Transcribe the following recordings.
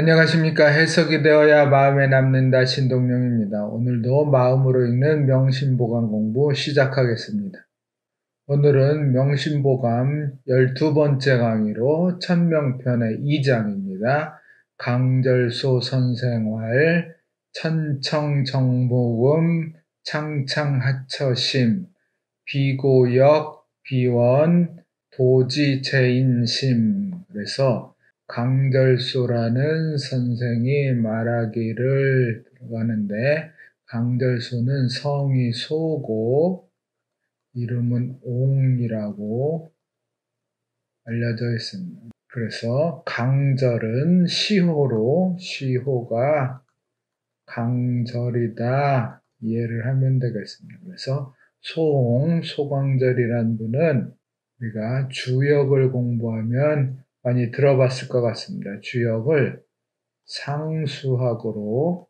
안녕하십니까. 해석이 되어야 마음에 남는다. 신동영입니다. 오늘도 마음으로 읽는 명심보감 공부 시작하겠습니다. 오늘은 명심보감 12번째 강의로 천명편의 2장입니다. 강절소 선생활, 천청정복음, 창창하처심, 비고역, 비원, 도지제인심. 그래서 강절소라는 선생이 말하기를 들어가는데 강절소는 성이 소고 이름은 옹이라고 알려져 있습니다. 그래서 강절은 시호로 시호가 강절이다 이해를 하면 되겠습니다. 그래서 소홍 소광절이란 분은 우리가 주역을 공부하면 많이 들어봤을 것 같습니다. 주역을 상수학으로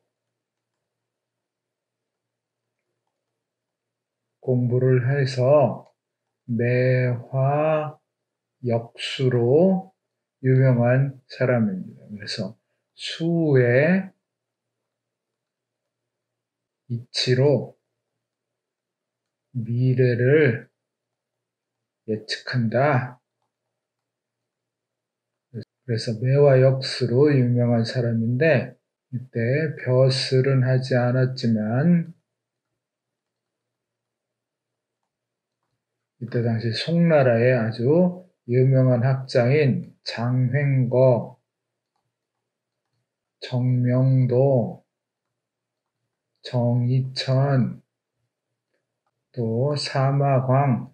공부를 해서 매화 역수로 유명한 사람입니다. 그래서 수의 이치로 미래를 예측한다. 그래서 매화 역수로 유명한 사람인데 이때 벼슬은 하지 않았지만 이때 당시 송나라의 아주 유명한 학자인 장횡거, 정명도, 정이천, 또 사마광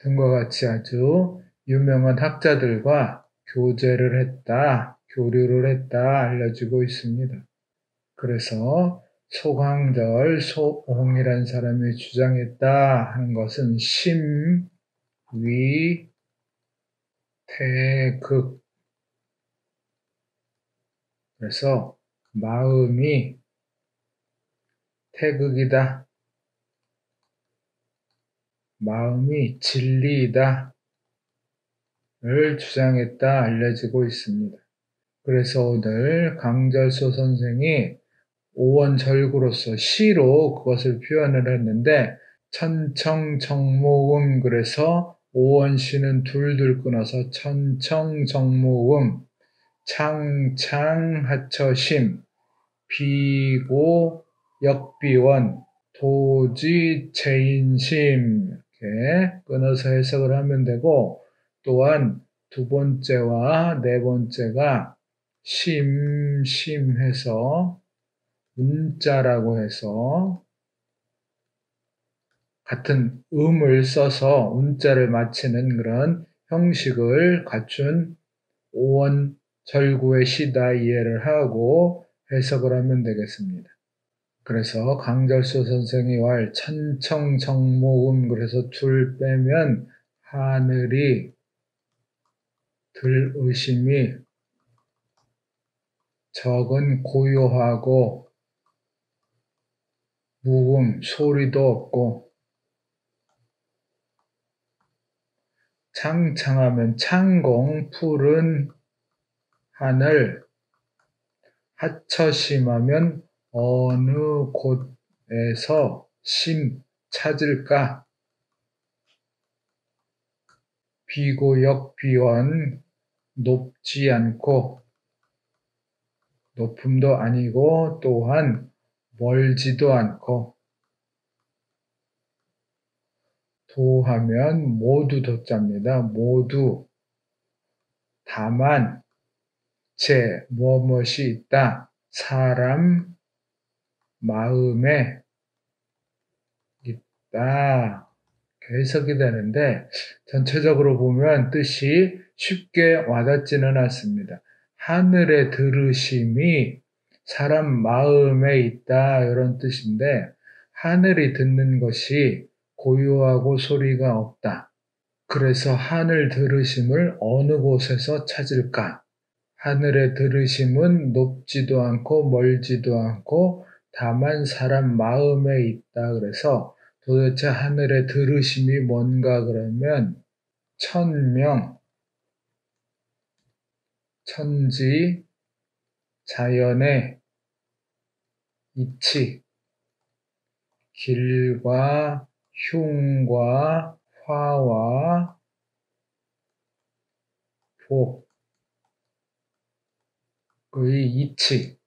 등과 같이 아주 유명한 학자들과 교제를 했다, 교류를 했다 알려지고 있습니다. 그래서 소광절, 소홍이라는 사람이 주장했다 하는 것은 심, 위, 태극. 그래서 마음이 태극이다. 마음이 진리이다. 를 주장했다 알려지고 있습니다. 그래서 오늘 강절소 선생이 오원절구로서 시로 그것을 표현을 했는데 천청정모음 그래서 오원시는 둘둘 끊어서 천청정모음 창창하처심 비고 역비원 도지체인심 이렇게 끊어서 해석을 하면 되고 또한 두 번째와 네 번째가 심심해서 문자라고 해서 같은 음을 써서 운자를 마치는 그런 형식을 갖춘 오원 절구의 시다 이해를 하고 해석을 하면 되겠습니다. 그래서 강절수 선생이 왈 천청정모음 그래서 둘 빼면 하늘이 들 의심이 적은 고요하고 무음 소리도 없고 창창하면 창공 푸른 하늘 하처심하면 어느 곳에서 심 찾을까 비고역 비원 높지 않고 높음도 아니고 또한 멀지도 않고 도하면 모두 도자입니다. 모두 다만 제 무엇이 있다. 사람 마음에 있다. 해석이 되는데 전체적으로 보면 뜻이 쉽게 와닿지는 않습니다. 하늘의 들으심이 사람 마음에 있다 이런 뜻인데 하늘이 듣는 것이 고요하고 소리가 없다. 그래서 하늘 들으심을 어느 곳에서 찾을까? 하늘의 들으심은 높지도 않고 멀지도 않고 다만 사람 마음에 있다. 그래서 도대체 하늘의 들으심이 뭔가 그러면 천명, 천지 자연의 이치, 길과 흉과 화와 복의 이치.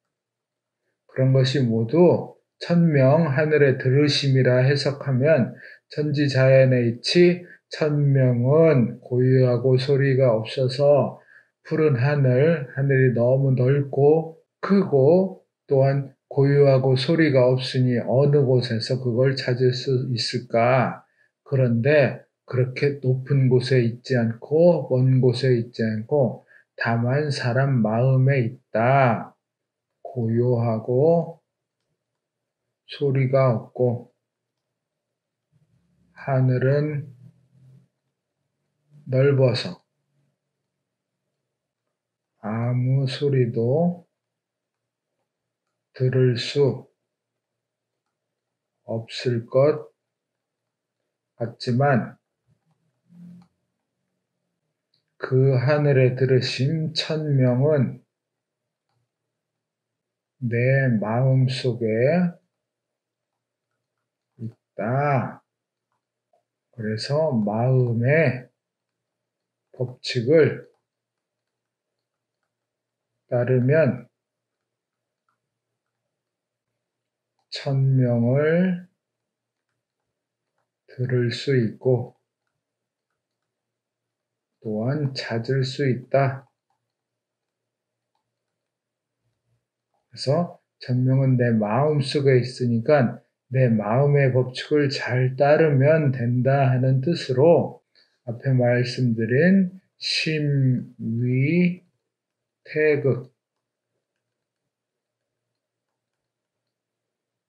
그런 것이 모두 천명 하늘의 들으심이라 해석하면 천지 자연의 이치 천명은 고유하고 소리가 없어서 푸른 하늘, 하늘이 너무 넓고 크고 또한 고유하고 소리가 없으니 어느 곳에서 그걸 찾을 수 있을까? 그런데 그렇게 높은 곳에 있지 않고 먼 곳에 있지 않고 다만 사람 마음에 있다. 고요하고 소리가 없고 하늘은 넓어서 아무 소리도 들을 수 없을 것 같지만 그 하늘에 들으신 천명은 내 마음 속에 있다. 그래서 마음의 법칙을 따르면 천명을 들을 수 있고 또한 찾을 수 있다. 그래서 천명은 내 마음 속에 있으니까 내 마음의 법칙을 잘 따르면 된다 하는 뜻으로 앞에 말씀드린 심위 태극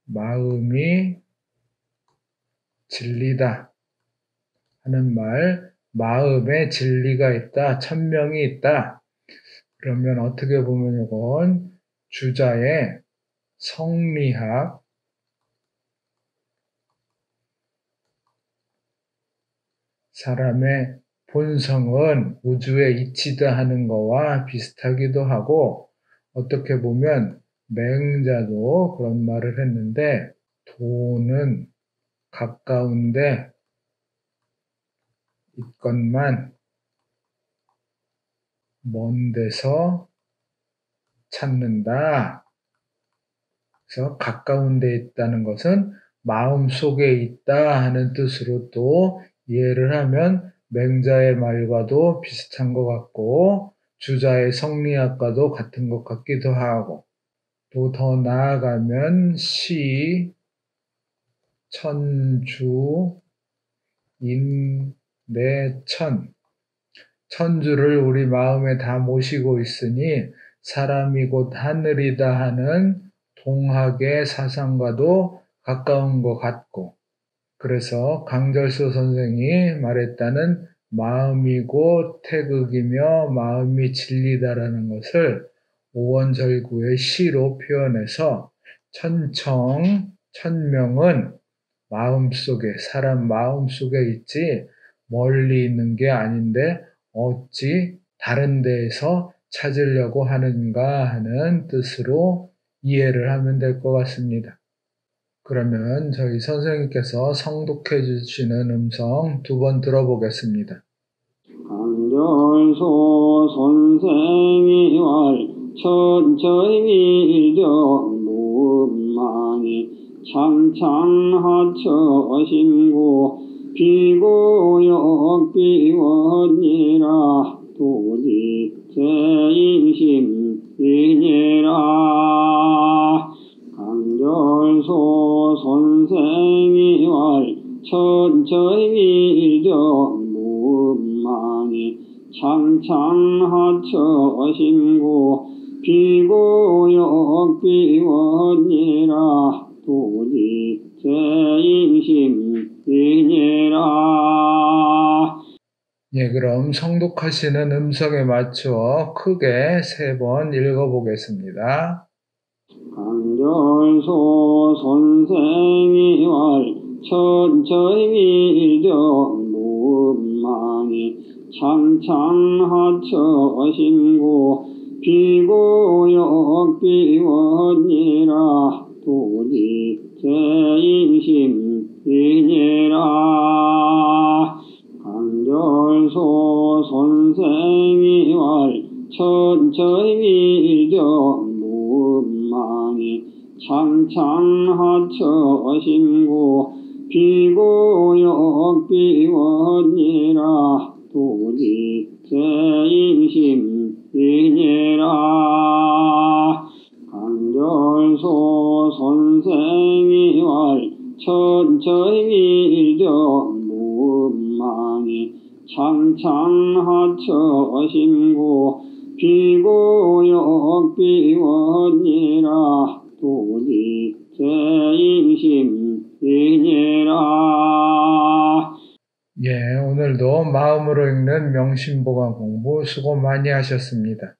마음이 진리다 하는 말, 마음에 진리가 있다, 천명이 있다. 그러면 어떻게 보면 이건 주자의 성리학, 사람의 본성은 우주에 이치다 하는 것과 비슷하기도 하고 어떻게 보면 맹자도 그런 말을 했는데 돈은 가까운데 있건만 먼 데서 찾는다. 그래서 가까운 데 있다는 것은 마음 속에 있다 하는 뜻으로 또 이해를 하면 맹자의 말과도 비슷한 것 같고 주자의 성리학과도 같은 것 같기도 하고 또 더 나아가면 시, 천주, 인, 내천. 천주를 우리 마음에 다 모시고 있으니 사람이 곧 하늘이다 하는 동학의 사상과도 가까운 것 같고 그래서 강절수 선생이 말했다는 마음이고 태극이며 마음이 진리다라는 것을 오원절구의 시로 표현해서 천청, 천명은 마음 속에, 사람 마음 속에 있지 멀리 있는 게 아닌데 어찌 다른 데에서 찾으려고 하는가 하는 뜻으로 이해를 하면 될 것 같습니다. 그러면 저희 선생님께서 성독해 주시는 음성 두 번 들어보겠습니다. 강절소 선생이 왈 천천히 정무만이 창창하처 신고 비고역 비원이라 도지 제인심 이니라 강절소 선생이 왈 천천히 정무만이 창창하처 신고 비고역 비원이라 도지 제인심 이니라 예, 그럼 성독하시는 음성에 맞추어 크게 세 번 읽어보겠습니다. 강절소 선생이 왈 천천히 정무만이 창창하처 신고 비고역 비원이라 도지 하처 심고 비고역 비원이라 도지 제인심 이니라. 강절소 선생이 왈 천천히 정문망이 창창하처 심고 비고역 비원이라 도지 제인심 이니라 예, 오늘도 마음으로 읽는 명심보감 공부 수고 많이 하셨습니다.